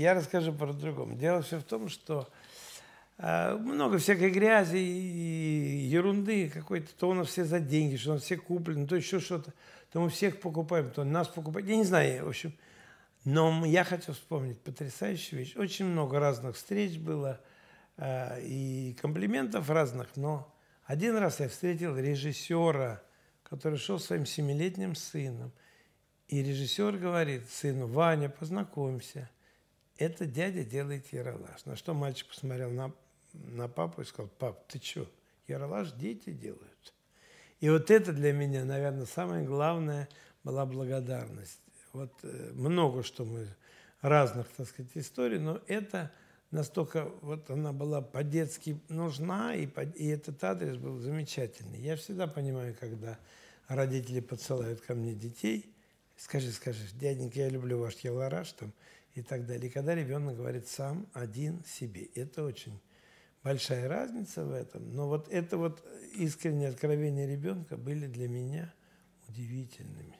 я расскажу про другом. Дело все в том, что э, много всякой грязи и ерунды какой-то. То у нас все за деньги, что у нас все куплены, то еще что-то. То мы всех покупаем, то нас покупают. Я не знаю, в общем. Но я хочу вспомнить потрясающую вещь. Очень много разных встреч было э, и комплиментов разных, но один раз я встретил режиссера, который шел своим семилетним сыном. И режиссер говорит сыну, Ваня, познакомься. Это дядя делает яролаж. На что мальчик посмотрел на, на папу и сказал, пап, ты что, яролаж дети делают. И вот это для меня, наверное, самое главное была благодарность. Вот э, много что мы разных, так сказать, историй, но это настолько, вот она была по-детски нужна, и, по, и этот адрес был замечательный. Я всегда понимаю, когда родители подсылают ко мне детей, скажи, скажи, дяденька, я люблю ваш ялараш там и так далее. Когда ребенок говорит сам один себе, это очень большая разница в этом. Но вот это вот искреннее откровение ребенка были для меня удивительными.